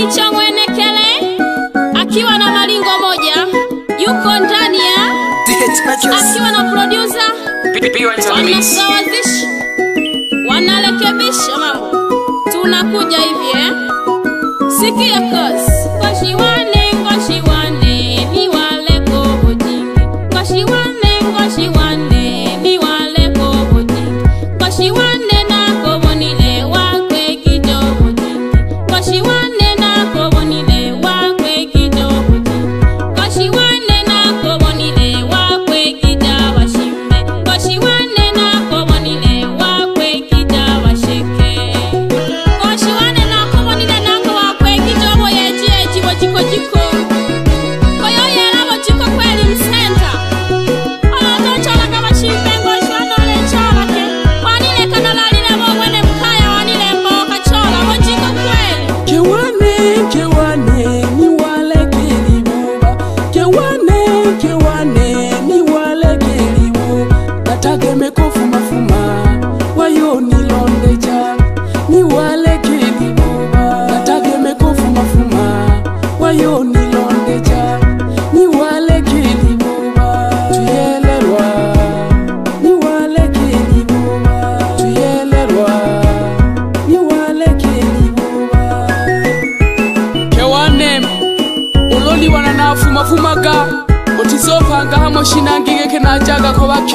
Dicha Mwenekele akiwa na malingo moja, yuko ndani ya akiwa na producer wanasawazishi, wanarekebisha mambo, tunakuja hivi eh, sikia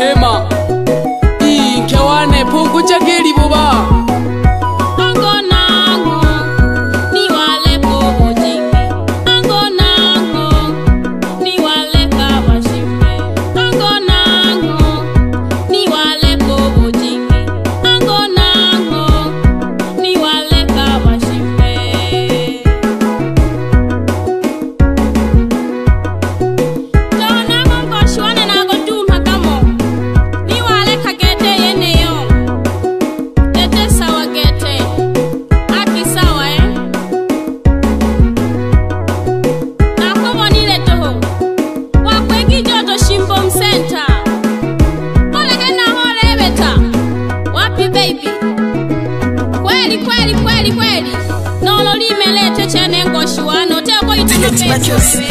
chema inkewane pukuchakeli buba Mathieu.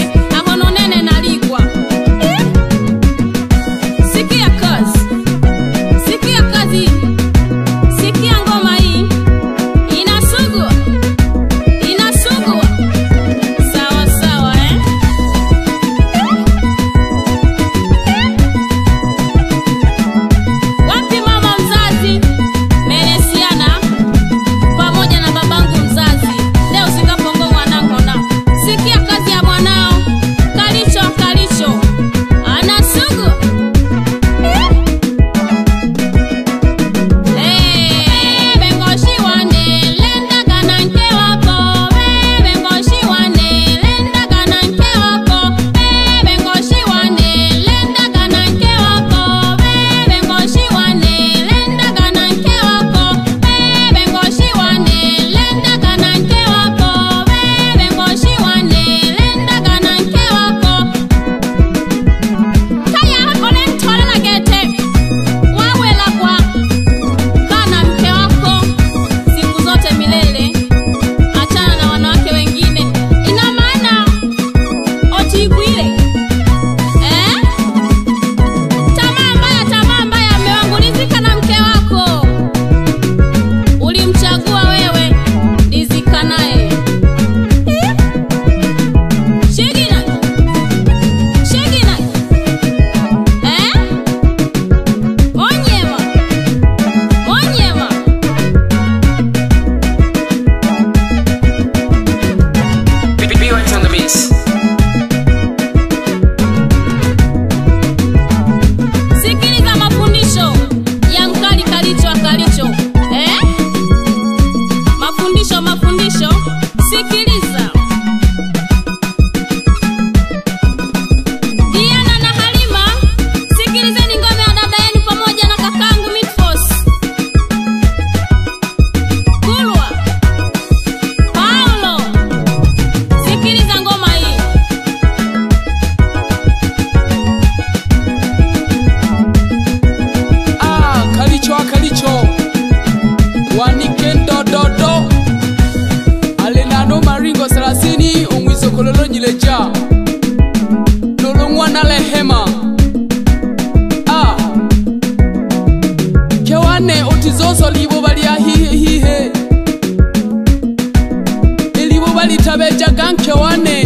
thabetša ka nkhe wane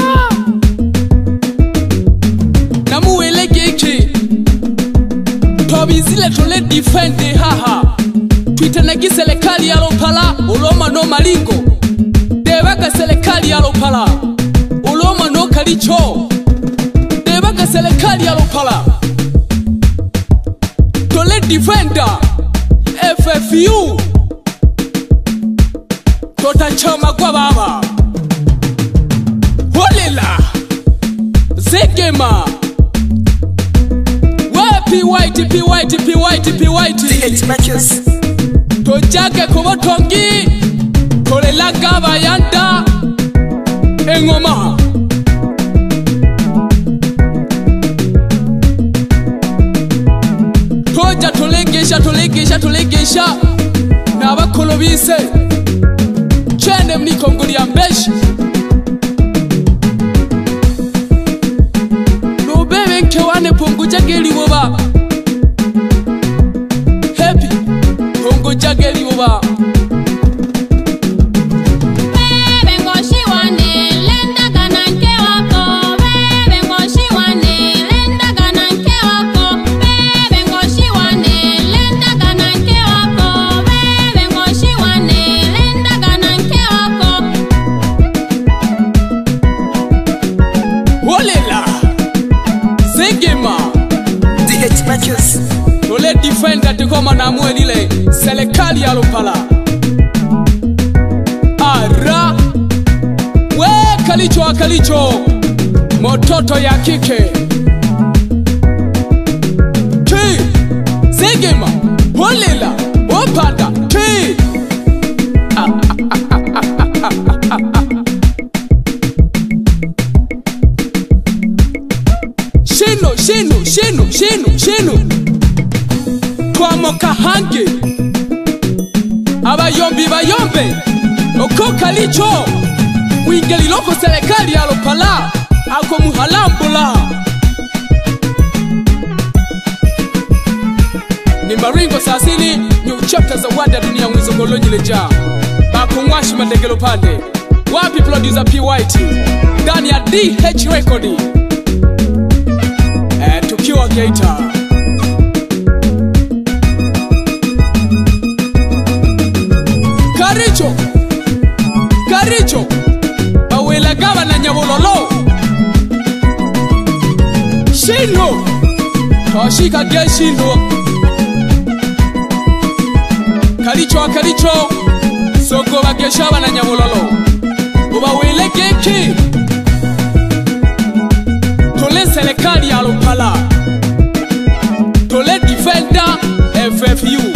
ah. na moele kekhe thobisiletlole defende haha thuitana ke selekali ya lophala oloma no malingo teba ka selekali ya lophala oloma no kalicho teba ka selekali ya lophala thole defenda ffu madoda choma kwababa holela zigima to jake kobothongi tholela kaba yanta engoma thoja tholengesha tholengesha tholengesha nabakholobise na tole defenda koma na mwelile serikali ya Lupala ara we kalicho akalicho mototo ya kike ti zigima bolila bopada ti shino shino shino shino shino kwa twamoka hange abayombi bayombe okokalicho uingeliloko serikali alopala ako muhalambula ni maringo sasini ni uchapta za wada dunia mwizongolonyileja bakong'washi madegelo pande wapi producer p white ndani ya dh rekodi e, eh, tukiwa geita yashindwa kalicho akalicho soko bagesha bana nyabololo uba wile keki tole serikali ya lopala tole difenda ffu